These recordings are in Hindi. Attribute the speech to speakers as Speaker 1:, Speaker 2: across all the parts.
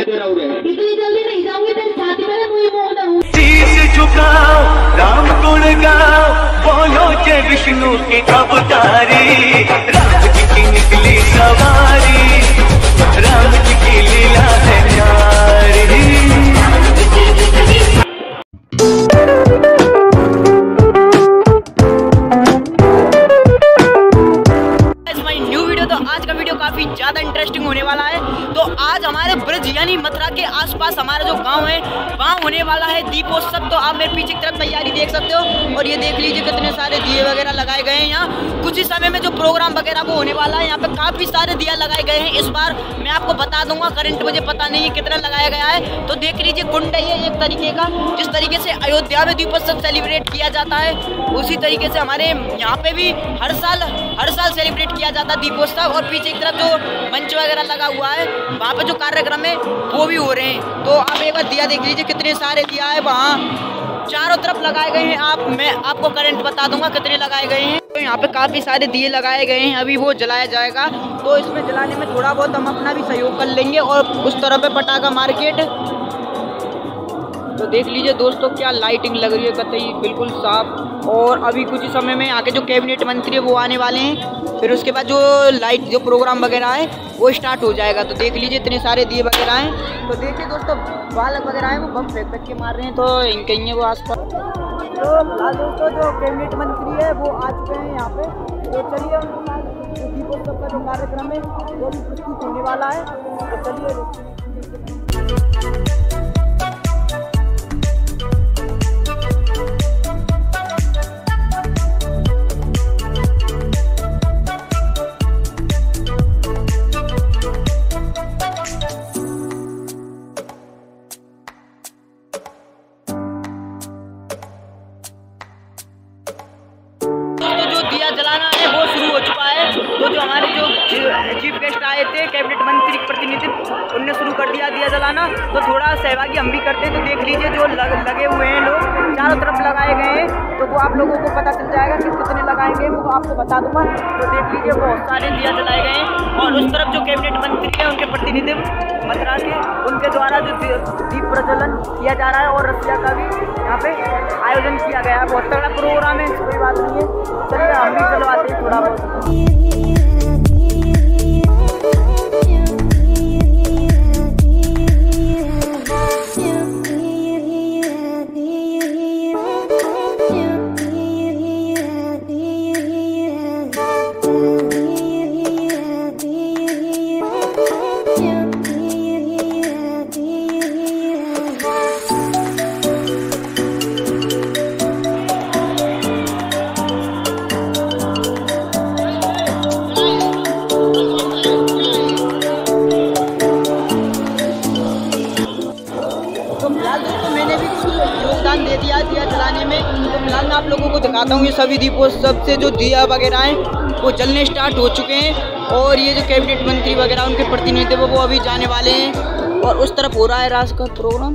Speaker 1: इतनी जल्दी नहीं जाऊँगी तेरी छाती में मुझे मोह न
Speaker 2: शीश झुकाओ राम गुण गाओ बोलो जय विष्णु के अवतारी राम की
Speaker 3: गाँव है। वहाँ होने वाला है दीपोत्सव तो आप मेरे पीछे की तरफ़ तैयारी देख सकते हो। और ये देख लीजिए कितने सारे दिए वगैरह लगाए गए हैं यहाँ। कुछ ही समय में जो प्रोग्राम वगैरह वो होने वाला है, यहाँ पे काफ़ी सारे दिया लगाए गए हैं। इस बार मैं आपको बता दूँगा करंट मुझे पता नहीं है कितना लगाया गया है। तो देख लीजिए कुंड है एक तरीके का, जिस तरीके से अयोध्या में दीपोत्सव सेलिब्रेट किया जाता है, उसी तरीके से हमारे यहाँ पे भी हर साल हर साल सेलिब्रेट किया जाता है दीपोत्सव। और पीछे की तरफ़ जो मंच वगैरह लगा हुआ है, वहाँ पे जो कार्यक्रम है, वो भी हो रहे हैं। तो आप एक बार दिया, देख लीजिए कितने सारे दिया है वहाँ। चारों तरफ़ लगाए गए हैं। आप, मैं आपको करंट बता दूँगा कितने लगाए गए हैं। तो यहाँ पे काफ़ी सारे दिए लगाए गए हैं। अभी वो जलाया जाएगा। तो इसमें जलाने में थोड़ा बहुत हम अपना भी सहयोग कर लेंगे और उस तरफ़ पे पटाखा मार्केट तो देख लीजिए दोस्तों, क्या लाइटिंग लग रही है कतई बिल्कुल साफ़। और अभी कुछ ही समय में आके जो कैबिनेट मंत्री है, वो आने वाले हैं। फिर उसके बाद जो लाइट जो प्रोग्राम वगैरह है, वो स्टार्ट हो जाएगा। तो देख लीजिए इतने सारे दिए वगैरह हैं। तो देखिए दोस्तों, बालक वगैरह हैं, वो बम फेंक फेंक के मार रहे हैं। तो इनके ही वो आस पास तो दोस्तों, जो कैबिनेट मंत्री है, वो आ चुके हैं यहाँ पे। तो चलिए दीपोत्सव का जो कार्यक्रम है, वो भी प्रस्तुत होने वाला है। तो चलिए जलाना है वो शुरू हो चुका है। तो जो हमारे जो चीफ गेस्ट आए थे कैबिनेट मंत्री प्रतिनिधि उनने शुरू कर दिया दिया जलाना। तो थोड़ा सहभागी हम भी करते हैं तो देख लीजिए जो लग, लगे हुए हैं लोग चारों तरफ़ लगाए गए हैं। तो वो आप लोगों को पता चल जाएगा कि कितने लगाएँगे गए वो आपको बता दूँगा। तो देख लीजिए, बहुत सारे दिया जलाए गए हैं। और उस तरफ़ जो कैबिनेट मंत्री है, उनके प्रतिनिधि मथुरा के, उनके द्वारा जो दीप प्रज्वलन किया जा रहा है और रसिया का भी यहाँ पे आयोजन किया गया है। बहुत तगड़ा प्रोग्राम है, कोई बात नहीं है। चलिए, हम भी चलवाते हैं थोड़ा बहुत। दिखाता हूँ। ये सभी दीपोत्सव से जो दिया वगैरह हैं, वो जलने स्टार्ट हो चुके हैं। और ये जो कैबिनेट मंत्री वगैरह, उनके प्रतिनिधि वो अभी जाने वाले हैं। और उस तरफ़ हो रहा है राज का प्रोग्राम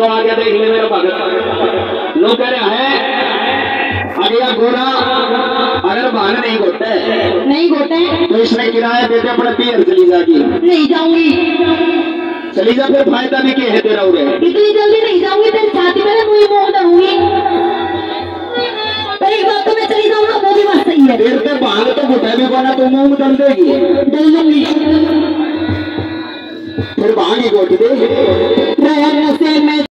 Speaker 3: देख
Speaker 4: ले मेरा भगत। लोग कह रहे है अगला गोरा अगर बहाना नहीं होता
Speaker 1: नहीं घोटे
Speaker 4: तो इसने किराया देते अपने पियर चली जाएगी
Speaker 1: नहीं जाऊँगी।
Speaker 4: चली जा फिर फ़ायदा भी क्या है तेरा उरे
Speaker 1: इतनी जल्दी नहीं जाऊँगी तेरी छाती में मुझे मोह धरूँगी पर एक बात तो मैं चली जाऊँगा वो भी बात सही है।
Speaker 4: फिर ते भाँग तो घुटा भी बना तो मुँह में डल देगी।
Speaker 1: डल लूँगी
Speaker 4: फिर भाँग ही घोट दे।